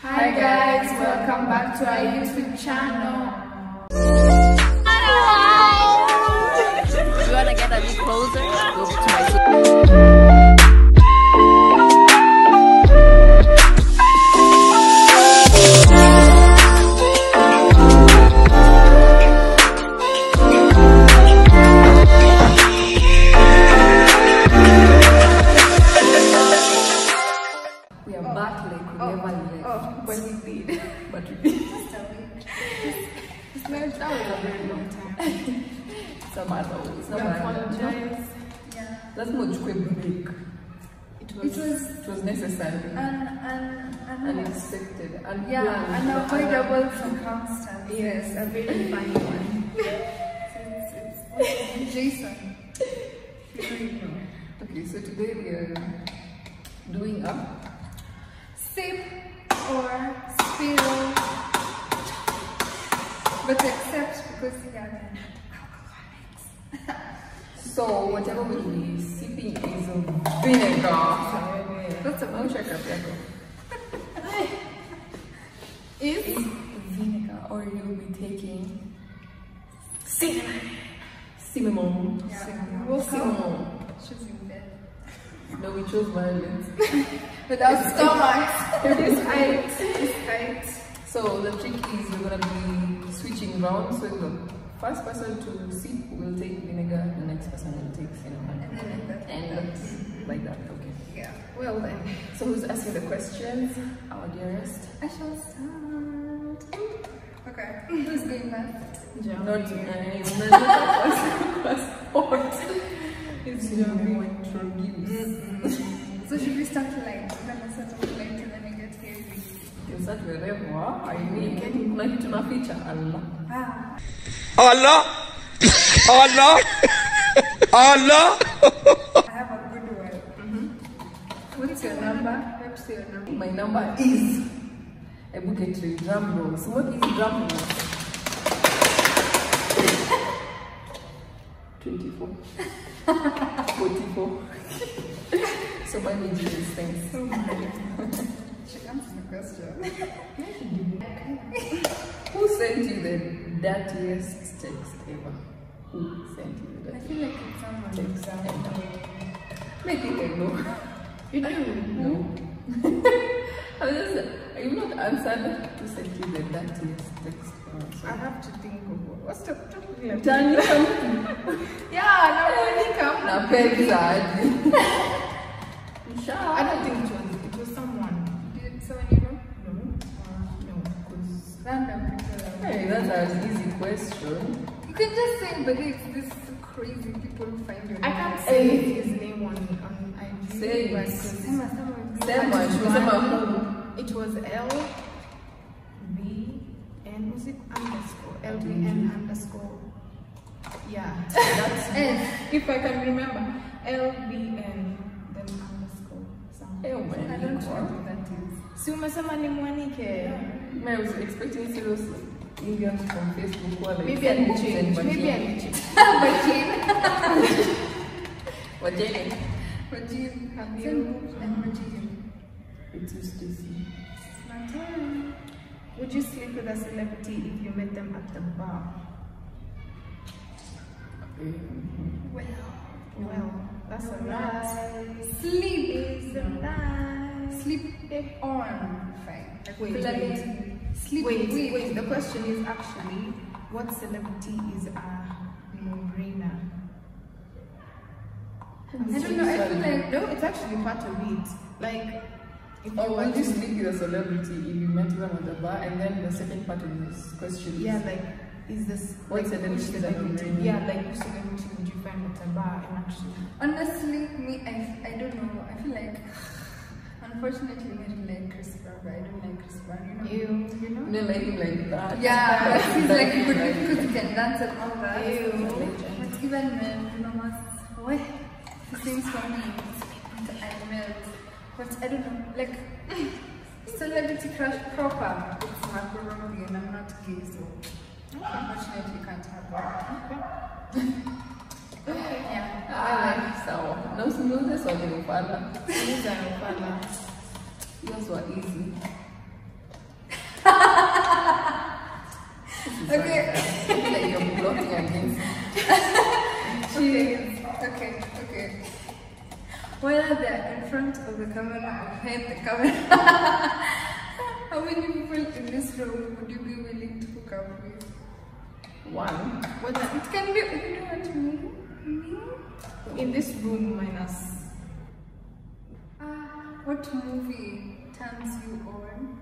Hi guys, welcome back to our YouTube channel. If you wanna get a bit closer, but we did. But we It's not that was a very long time. some other ways. We apologize. Yeah. Lazima uchukue break. It was, it was It was necessary. And, un, un, Unexpected. Unplanned. yeah, unavoidable circumstance. Yes, a very funny one. it's, it's, Jason. You don't know. Okay, so today we are doing a Sip or spill. But except because yeah, alcoholics. So whatever we'll be sipping is vinegar. That's a motion yako. is Is vinegar or you'll be taking cinnamon. Cinnamon. yeah, Cinnamon. she's in bed. No, we chose violence. Without stomach. It's height. It's height. So the trick is you're gonna be switching round. So the first person to sip will take vinegar, the next person will take cinnamon. And then like that. And that's mm-hmm. like that, okay. Yeah. Well then. So who's asking the questions? Our dearest. I shall start. Okay. Who's going last? Not passport. It's your introduce. Mm-hmm. So should we start light? Then I start off light and then I get heavy. You're such a rebel. I mean, kuna kitu na feature Allah. Ah. Allah, Allah, Allah. I have a good one. What's your number? What's your number? My number is a bucket drum roll. So what is drum roll? 24. 44. so why would you age is thanks. She answers the question. Who sent you the dirtiest text ever? Who sent you the I feel like it's someone text ever? Make it a no. You do? No. I was just, you not answered who sent you the dirtiest text ever. I have to think of what. What's the about? Tani Yeah, no, really come. na pesa aje. I don't think it was. It was someone. Did someone you know? No. Uh, no. Because Random people. Hey, that's an easy question. You can just say, but it's this crazy people who find your I can't name. say his name on on IG. Say it. but 'cause Sema, sema, Sema, tumesema? It was L B N was it underscore L B N underscore. Yeah, that's if I can remember L B N Si umesema ni mwanike. I was expecting serious Indians from Facebook who are like Maybe I send will books and change. Maybe I vagina. will change. Vagina. Regine. Have Send you- books and Regine. It's used to see. It's my turn. Would you sleep with a celebrity if you met them at the bar? Um, Well, Well, that's a lie. sleep Is a lie. Sleep on. Fine. Like Wait, wait. Sleep Wait, with. wait. The question is actually, what celebrity is a no-brainer? I don't know. I feel like No, it's actually part of it. Like, if you Or want would you sleep with a celebrity if you met them at the bar? And then the second part of this question is yeah, like, is this What like, celebrity which is a celebrity? no-brainer? Yeah, like which celebrity would you find at a bar and actually? honestly, me, I, I don't know. I feel like, unfortunately, I don't like Chris Brown, but I don't like Chris Brown. You know. You, You know. you don't like him like that. Yeah, he's like Like- good because he can dance and all that. Ew. But even when you know, must wait, he sings for me. And I melt. But I don't know, like celebrity crush proper. It's Margot Robbie, and I'm not gay, so Unfortunately, you can't have that. yeah, I like sour. No smoothies or the ufala? These are ufala. Yours were easy. okay. Like you're blocking against Jeez. Okay, okay. Whether they're in front of the camera or behind the camera, how many people in this room would you be willing to hook up with? One. Whether It can be, you know what I mean? Me? in this room minus Ah, what movie turns you on?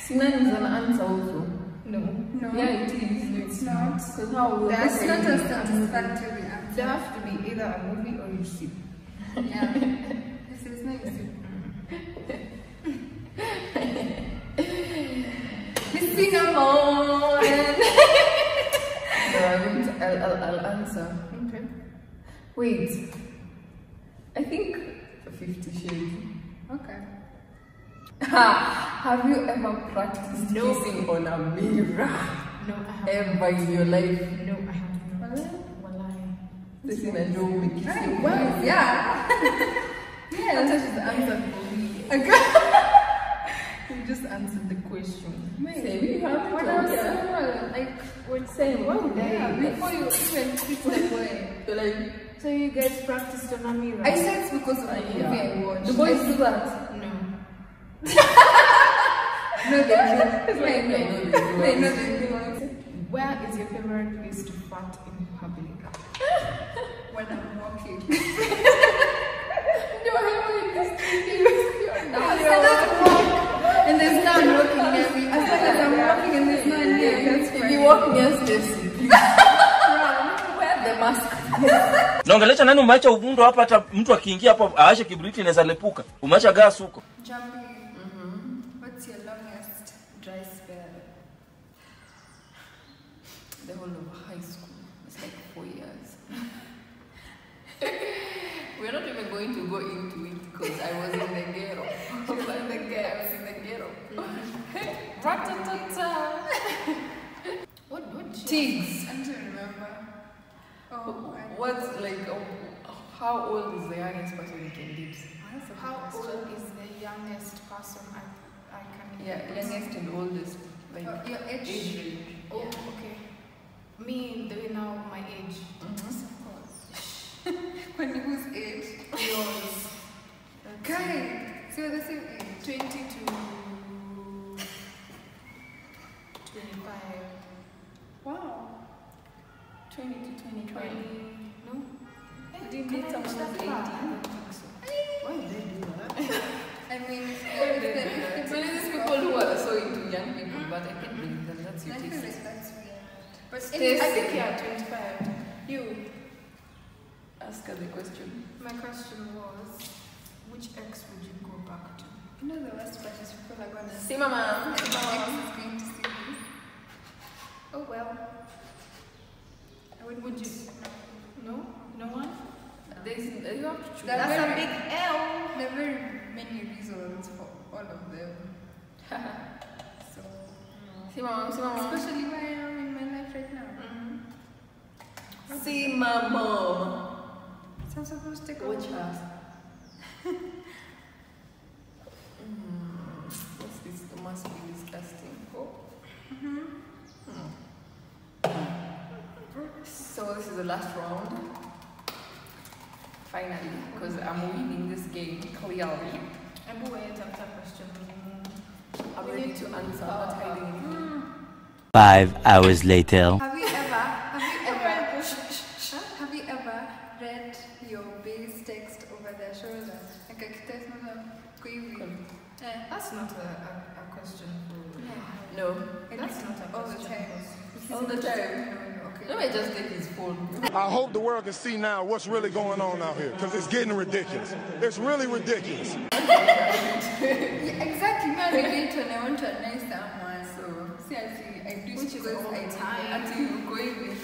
Sinan is an answer also. no. No. Yeah, it is. No, It's not. Because how will That's not say a it? satisfactory answer. There have to be either a movie or you sleep. Yeah. This is nice. Miss Cinnamon! No, I won't. I'll, I'll, I'll answer. Okay. Wait. I think Fifty Shades. Okay. Have you ever practiced No. kissing on a mirror? No, I have Ever in your life? No, I have not. Well, Wallahi. This in a room with kissing. well, yeah. Yeah, that's just the answer for me. Okay. You just answered the question. Same, you have When I was yeah. small, like, What same? Why would yeah, before you even kiss the boy. You're like, So you guys practiced on a mirror? I said it's because of uh, the movie yeah. I watched. The boys do that. no. No, they do. I know. I know they do. Know they do. Where is your favorite place to fart in public? When I'm walking. walk near Stacy, naongelesha nani umeacha uvundo hapa hata mtu akiingia hapo aashe kibriti inaweza lepuka. Umeacha gas huko. Jumping. What's your longest dry spell? The whole of high school. It's like four years. We're not even going to go into it because I don't remember. Oh, What's like, oh, how old is the youngest person you can date? How old is the youngest person I, I can? Yeah, youngest and oldest. Like, Oh, your age? age range. Oh, okay. Me, the now my age. People who are so into young people, but I can't believe that that's your taste. like that's weird. But I think mm-hmm. yeah, twenty-five. You. Ask her the question. My question was, which ex would you go back to? you know the worst part is people are gonna See, mama. My ex is going to see this. Oh well. I would Would you? No, no one. There's, you have to choose. That's a big L. There are very many reasons for all of them. So, no. See, mama. See, mama. especially where I am in my life right now. See, mama. So I'm supposed to go. Watch her. Mm, What's this? It must be disgusting. Oh. Hmm. So this is the last round. Finally, because I'm winning this game clearly. Abu, wait, after question. I'm ready to to answer. I'm not hiding anything. Five hours later. Have you ever, have you ever, have you ever read your base text over their shoulder? Like a text kwa hivi. Eh, That's not a, a, a question for. No. That's not a all the time. All the time. Okay. Let me just take his phone. I hope the world can see now what's really going on out here because it's getting ridiculous. It's really ridiculous. Yeah, exactly. Me, I relate when I want to annoy someone. So, see, I see, I do Which is because all I the time. Until you go in.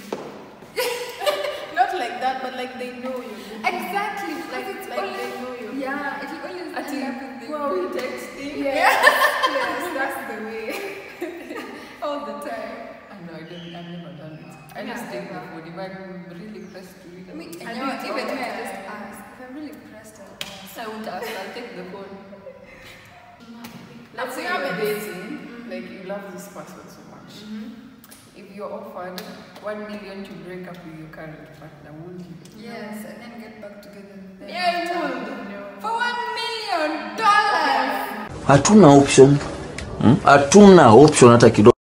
Not like that, but like they know you. Exactly. Because Like- it's like always, they know you. Yeah, it will always Ati, end up with the who are we texting? Yeah. yes, that's the way. all the time. I know, I don't, I've never done it. I just Yeah. take the food. if I'm really pressed to read I mean, it. I know, even me, I just ask. If I'm really pressed, I'll ask. I won't ask, I'll take the phone. Let's say you're you- dating, like you love this person so much. if you're offered one million to break up with your current partner, would you? Yes, and then get back together. Yeah, I would. For one million dollars! hatuna option Hmm? hatuna option hata kidogo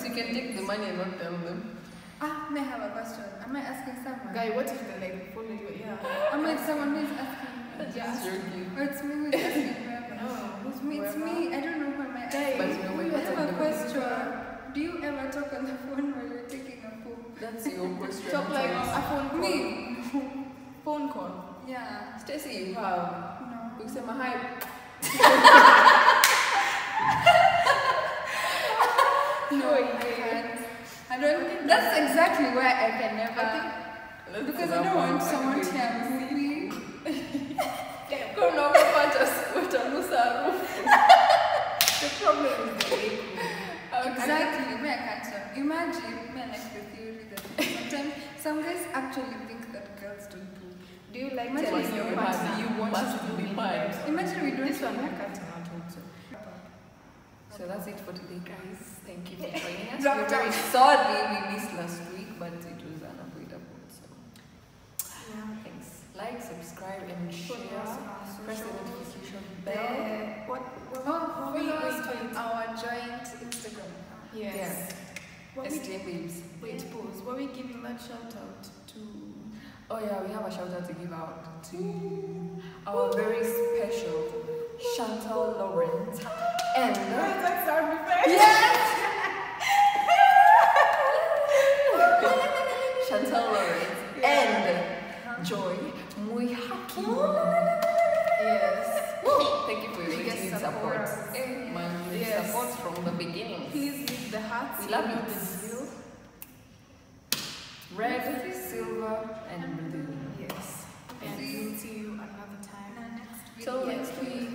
But you can take the money and not tell them. ah, may I have a question? Am I asking someone? Guy, what if they like follow you? Yeah. Am I someone who is asking? Just joking. Or it's me who is asking whoever? No, It's me, it's whoever. me. I don't know who am I Guy, asking. But you know my I have partner a knows. question. Do you ever talk on the phone while you're taking a poop? That's your question. Talk like a phone call. Me? Phone call. Yeah. Stacey, you have. No. Ukisema hi. No, I can't. I don't. That's exactly why I can never. Because I don't want someone to hear me. Kuna ukapata utanusa harufu. The problem is the echo. Exactly. Me, I can't. Imagine, me, I like the theory that sometimes some guys actually think that girls don't poop. Do you like Imagine telling your partner you want to be be mad. mad? Imagine we don't. This one I can't also. So that's it for today, guys. Thank you for joining us. We're very sorry we missed last week, but it was unavoidable. So thanks. Like, subscribe, and share. Press the notification bell. The, what, what, Oh, what we we lost wait, wait. our joint Instagram. Yes. Yeah. What we, SJ babes. wait, pause. Were we giving that shout out to? Oh yeah, we have a shout out to give out to our very special Chantal Lawrence and Red, silver, and blue. Yes. And See. we'll see you another time. Till next week.